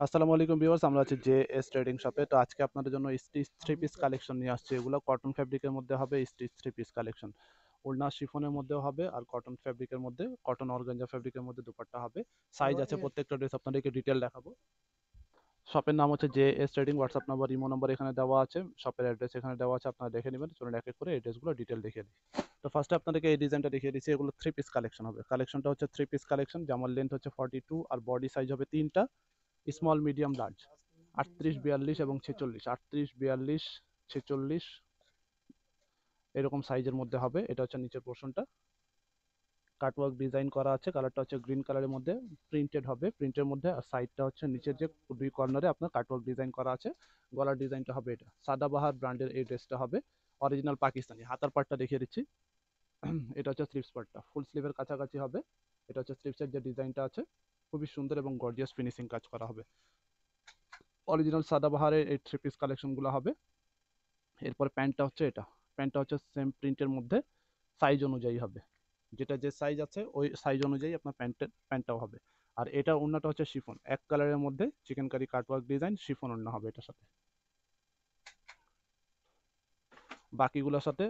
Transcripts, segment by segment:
আসসালামু আলাইকুম ভিউয়ার্স আমরা আছি জে এস ট্রেডিং শপে। তো আজকে আপনাদের জন্য স্টিচ থ্রি পিস কালেকশন নিয়ে আসছে। এগুলো কটন ফ্যাব্রিকের মধ্যে হবে স্টিচ থ্রি পিস কালেকশন। ওড়না শিফনের মধ্যেও হবে আর কটন ফ্যাব্রিকের মধ্যে কটন অর্গানজা ফ্যাব্রিকের মধ্যে দুপাট্টা হবে। সাইজ আছে প্রত্যেকটা ড্রেস আপনাদেরকে ডিটেল দেখাবো। শপের নাম হচ্ছে J S trading WhatsApp number imo number এখানে দেওয়া আছে। শপের অ্যাড্রেস এখানে দেওয়া আছে আপনারা দেখে নেবেন। চলুন এক এক করে এই ড্রেসগুলো ডিটেল দেখিয়ে দিই। তো ফার্স্টে আপনাদেরকে এই ডিজাইনটা দেখিয়ে দিচ্ছি। এগুলো থ্রি পিস কালেকশন হবে। কালেকশনটা হচ্ছে থ্রি পিস কালেকশন জামার লেন্থ হচ্ছে ফর্টি টু আর বডি সাইজ হবে তিনটা। স্মল মিডিয়াম লার্জ আটত্রিশ, বিয়াল্লিশ এবং ছেচল্লিশ। আটত্রিশ, বিয়াল্লিশ, ছেচল্লিশ, এরকম সাইজের মধ্যে হবে। এটা হচ্ছে নিচের পোর্শনটা কাটওয়ার্ক ডিজাইন করা আছে। কালারটা হচ্ছে গ্রিন কালারের মধ্যে প্রিন্টেড হবে। প্রিন্টের মধ্যে আর সাইডটা হচ্ছে নিচের যে দুই কর্নারে আপনার কাটওয়ার্ক ডিজাইন করা আছে। গলার ডিজাইনটা হবে এটা। সাদাবাহার ব্র্যান্ডের এই ড্রেসটা হবে। অরিজিনাল পাকিস্তানি হাতার পাটটা দেখিয়ে দিচ্ছি। এটা হচ্ছে স্লিভস পার্টটা ফুল স্লিভের কাছাকাছি হবে। এটা হচ্ছে স্লিভসের যে ডিজাইনটা আছে, খুবই সুন্দর এবং গর্জিয়াস ফিনিশিং কাজ করা হবে। অরিজিনাল সাদাবাহারের এই থ্রি পিস কালেকশনগুলো হবে। এরপর প্যান্টটা হচ্ছে এটা। প্যান্টটা হচ্ছে সেম প্রিন্টের মধ্যে সাইজ অনুযায়ী হবে। যেটা যে সাইজ আছে, ওই সাইজ অনুযায়ী আপনার প্যান্টের প্যান্টটাও হবে। আর এটা অন্যটা হচ্ছে শিফন এক কালারের মধ্যে chikankari cutwork design chiffon অন্য হবে এটার সাথে। বাকিগুলোর সাথে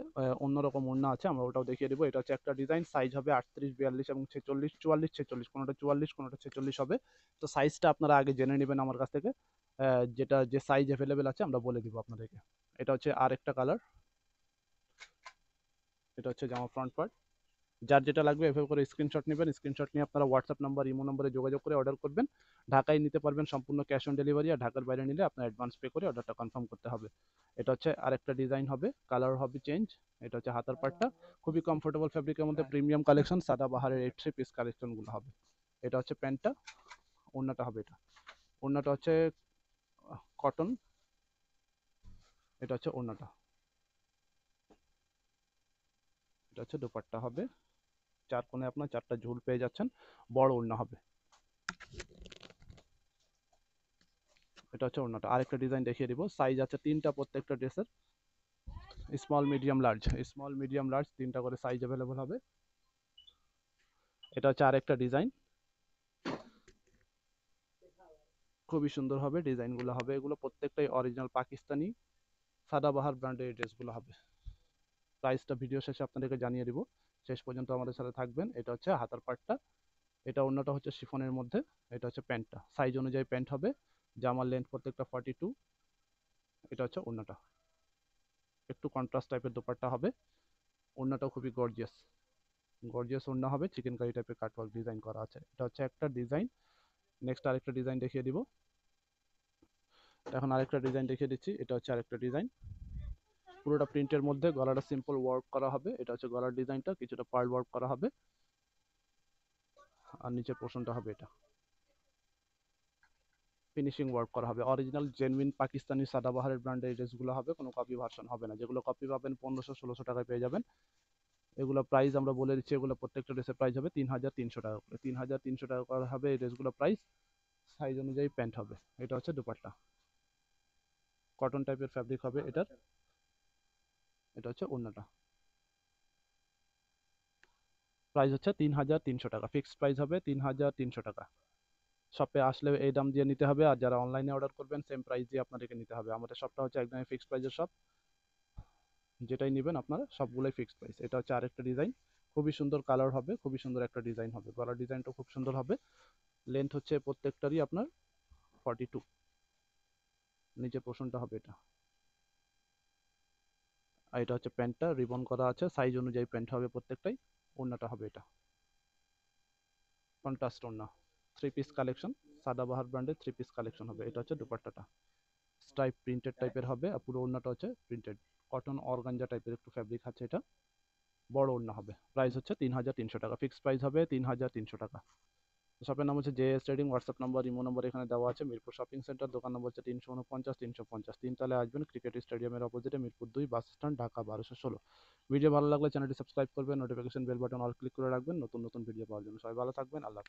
অন্যরকম ওড়না আছে, আমরা ওটাও দেখিয়ে দেবো। এটা হচ্ছে একটা ডিজাইন সাইজ হবে আটত্রিশ, বিয়াল্লিশ এবং ছেচল্লিশ, চুয়াল্লিশ, ছেচল্লিশ। কোনোটা চুয়াল্লিশ, কোনোটা ছেচল্লিশ হবে। তো সাইজটা আপনারা আগে জেনে নেবেন আমার কাছ থেকে। যেটা, যে সাইজ অ্যাভেলেবেল আছে, আমরা বলে দিব আপনাদেরকে। এটা হচ্ছে আর একটা কালার এটা হচ্ছে জামা ফ্রন্ট পার্ট যার যেটা লাগবে এভাবে করে স্ক্রিনশট নেবেন স্ক্রিনশট নিয়ে আপনারা হোয়াটসঅ্যাপ নাম্বার ইমো নম্বরে যোগাযোগ করে অর্ডার করবেন। ঢাকায় নিতে পারবেন সম্পূর্ণ ক্যাশ অন ডেলিভারি আর ঢাকার বাইরে নিলে আপনার অ্যাডভান্স পে করে অর্ডারটা কনফার্ম করতে হবে। এটা হচ্ছে আরেকটা ডিজাইন হবে কালার হবে চেঞ্জ এটা হচ্ছে হাতার পাটটা। খুবই কমফোর্টেবল ফ্যাব্রিকের মধ্যে প্রিমিয়াম কালেকশন সাদা বাহারের এইট থ্রি পিস কালেকশনগুলো হবে। এটা হচ্ছে প্যান্টটা, ওড়নাটা হবে এটা। ওড়নাটা হচ্ছে কটন এটা হচ্ছে ওড়নাটা। এটা হচ্ছে দুপাট্টা হবে। চার কোণে আপনার চারটা ঝুল পেয়ে যাচ্ছেন, বড় ওড়না হবে। এটা হচ্ছে ওড়নাটা। আরেকটা ডিজাইন দেখিয়ে দিব। সাইজ আছে তিনটা প্রত্যেকটা ড্রেসের। Small medium large small medium large তিনটা করে সাইজ অ্যাভেলেবল হবে। এটা হচ্ছে আরেকটা ডিজাইন খুবই সুন্দর হবে ডিজাইনগুলো হবে। এগুলো প্রত্যেকটাই অরিজিনাল পাকিস্তানি সাদাবাহার ব্র্যান্ডের ড্রেসগুলো হবে। প্রাইসটা ভিডিও শেষে আপনাদেরকে জানিয়ে দিব। শেষ পর্যন্ত আমাদের সাথে থাকবেন। এটা হচ্ছে হাতার পার্টটা এটা অন্যটা হচ্ছে শিফনের মধ্যে। এটা হচ্ছে প্যান্টটা। সাইজ অনুযায়ী প্যান্ট হবে। জামার লেন্থ প্রত্যেকটা ফর্টি টু এটা হচ্ছে অন্যটা। একটু কন্ট্রাস্ট টাইপের দোপাট্টা হবে। ওড়নাটাও খুবই গর্জিয়াস গর্জিয়াস ওড়না হবে। চিকেন কারি টাইপের কাটওয়ার্ক ডিজাইন করা আছে। এটা হচ্ছে একটা ডিজাইন নেক্সট আরেকটা ডিজাইন দেখিয়ে দিব। এখন আরেকটা ডিজাইন দেখিয়ে দিচ্ছি। এটা হচ্ছে আরেকটা ডিজাইন পুরোটা প্রিন্টের মধ্যে গলাটা সিম্পল ওয়ার্ক করা হবে। এটা হচ্ছে গলার ডিজাইনটা কিছুটা পার্ল ওয়ার্ক করা হবে। আর নিচের পোর্শনটা হবে এটা। ফিনিশিং ওয়ার্ক করা হবে। অরিজিনাল জেনুইন পাকিস্তানি সাদাবাহারের ব্র্যান্ডের ড্রেসগুলো হবে, কোনো কপি ভার্সন হবে না। যেগুলো কপি পাবেন পনেরোশো, ষোলোশো টাকায় পেয়ে যাবেন। এগুলো প্রাইস আমরা বলে দিচ্ছি, এগুলো প্রত্যেকটা ড্রেসের প্রাইস হবে তিন হাজার তিনশো টাকা করে। তিন হাজার তিনশো টাকা করে হবে এই ড্রেসগুলো প্রাইস সাইজ অনুযায়ী প্যান্ট হবে। এটা হচ্ছে দুপাট্টা। কটন টাইপের ফ্যাব্রিক হবে এটার। এটা হচ্ছে অন্যটা প্রাইস হচ্ছে তিন হাজার তিনশো টাকা। ফিক্সড প্রাইস হবে তিন হাজার তিনশো টাকা। শপে আসলে এই দাম দিয়ে নিতে হবে আর যারা অনলাইনে অর্ডার করবেন সেম প্রাইস দিয়ে আপনাদেরকে নিতে হবে। আমাদের শপটা হচ্ছে একদমই ফিক্সড প্রাইসের শপ যেটাই নেবেন আপনারা, সবগুলোই ফিক্সড প্রাইস এটা হচ্ছে আরেকটা ডিজাইন খুবই সুন্দর কালার হবে, খুবই সুন্দর একটা ডিজাইন হবে। গলার ডিজাইনটা খুব সুন্দর হবে। লেন্থ হচ্ছে প্রত্যেকটারই আপনার ফর্টি টু নিচে পোষণটা হবে এটা। আর এটা হচ্ছে প্যান্টটা, রিবন করা আছে সাইজ অনুযায়ী প্যান্ট হবে প্রত্যেকটাই, ওড়নাটা হবে এটা। কন্ট্রাস্ট ওড়না থ্রি পিস কালেকশন সাদাবাহার ব্র্যান্ডের থ্রি পিস কালেকশন হবে, এটা হচ্ছে দুপাট্টাটা। স্ট্রাইপ প্রিন্টেড টাইপের হবে, আর পুরো ওড়নাটা হচ্ছে প্রিন্টেড কটন অর্গানজা টাইপের একটু ফ্যাব্রিক আছে এটা, বড় ওড়না হবে। প্রাইস হচ্ছে তিন হাজার তিনশো টাকা ফিক্সড প্রাইস হবে তিন হাজার তিনশো টাকা। শপের নাম হচ্ছে J S trading WhatsApp number imo number এখানে দেওয়া আছে। মিরপুর শপিং সেন্টার দোকান নম্বর হচ্ছে তিনশো উনপঞ্চাশ, তিনশো পঞ্চাশ। তিনতলে আসবেন ক্রিকেট স্টেডিয়ামের অপোজিটে মিরপুর দুই বাস স্ট্যান্ড ঢাকা বারোশো ষোলো। ভিডিও ভালো লাগলে চ্যানেলটি সাবস্ক্রাইব করবেন notification bell button all click করে রাখবেন। নতুন নতুন ভিডিও পাওয়ার জন্য সবাই ভালো থাকবেন, আল্লাহ